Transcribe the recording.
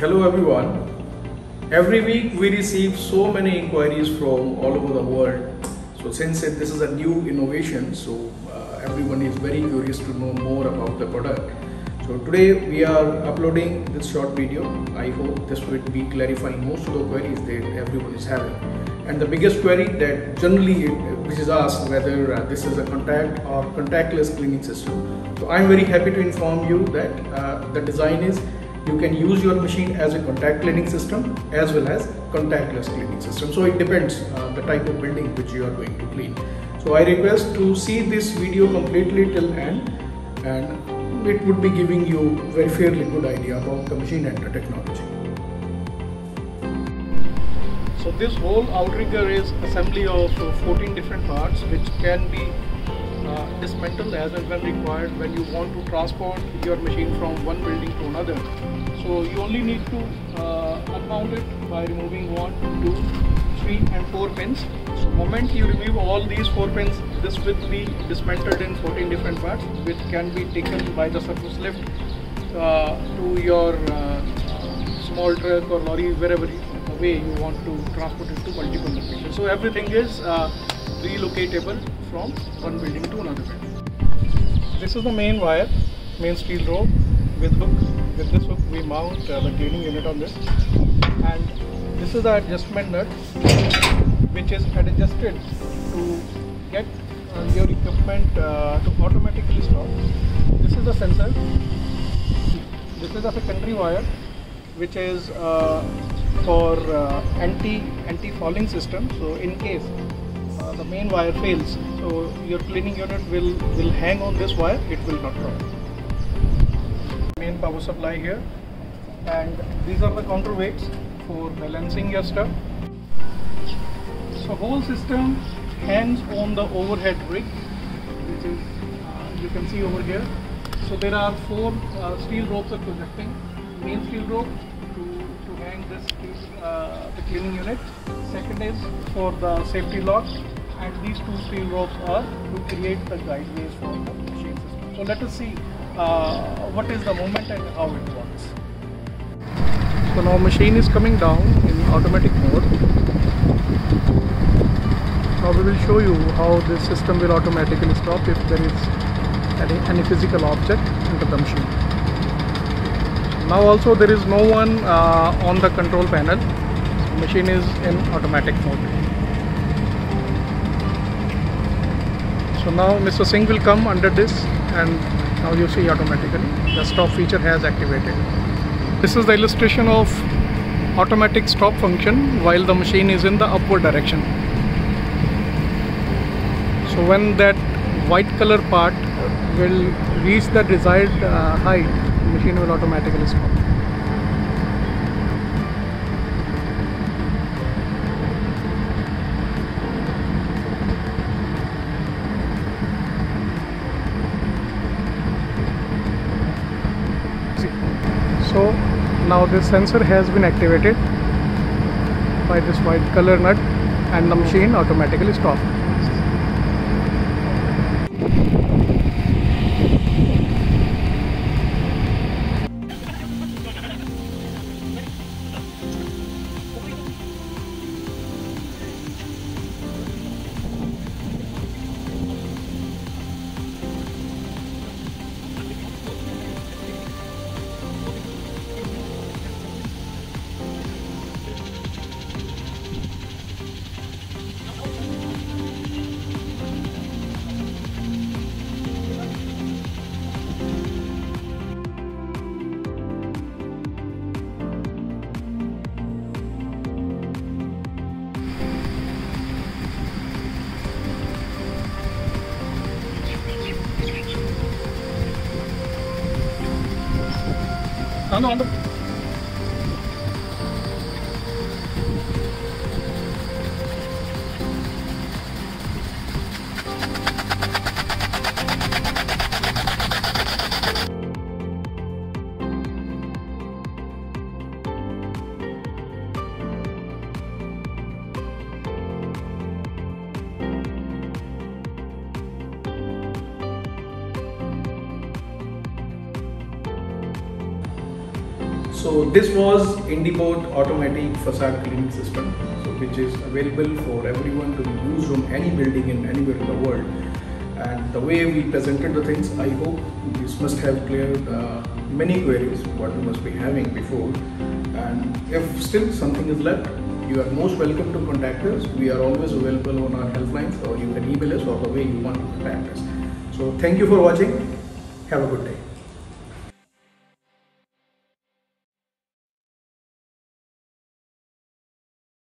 Hello everyone. Every week we receive so many inquiries from all over the world. So since this is a new innovation, so uh, everyone is very curious to know more about the product. So today we are uploading this short video. I hope this will be clarifying most of the queries that everyone is having. And the biggest query that generally which is asked whether uh, this is a contact or contactless cleaning system. So I'm very happy to inform you that uh, the design is you can use your machine as a contact cleaning system as well as contactless cleaning system. So it depends uh, the type of building which you are going to clean. So I request to see this video completely till end and it would be giving you very fairly good idea about the machine and the technology. So this whole outrigger is assembly of 14 different parts which can be uh, dismantled as and when required when you want to transport your machine from one building to another. So you only need to uh, unmount it by removing one, two, three and four pins. So moment you remove all these four pins, this will be dismantled in 14 different parts which can be taken by the surface lift uh, to your uh, small truck or lorry wherever you, way you want to transport it to multiple locations. So everything is uh, relocatable from one building to another building. This is the main wire, main steel rope with hook. With this hook we mount uh, the cleaning unit on this and this is the adjustment nut which is adjusted to get uh, your equipment uh, to automatically stop. This is the sensor. This is the secondary wire which is uh, for uh, anti anti falling system so in case main wire fails so your cleaning unit will will hang on this wire it will not drop main power supply here and these are the counterweights for balancing your stuff. So whole system hangs on the overhead rig which is uh, you can see over here. So there are four uh, steel ropes are projecting main steel rope to, to hang this uh, the cleaning unit. Second is for the safety lock and these two steel ropes are to create the guideways for the machine system. So let us see uh, what is the movement and how it works. So now machine is coming down in automatic mode. Now we will show you how this system will automatically stop if there is any, any physical object into the machine now also there is no one uh, on the control panel machine is in automatic mode so now Mr. Singh will come under this and now you see automatically the stop feature has activated this is the illustration of automatic stop function while the machine is in the upward direction so when that white color part will reach the desired uh, height machine will automatically stop. So now this sensor has been activated by this white color nut and the machine automatically Untuk? So this was IndiBOT automatic facade cleaning system, so which is available for everyone to use from any building in anywhere in the world. And the way we presented the things, I hope this must have cleared uh, many queries what you must be having before. And if still something is left, you are most welcome to contact us. We are always available on our helplines or you can email us or the way you want to contact us. So thank you for watching. Have a good day.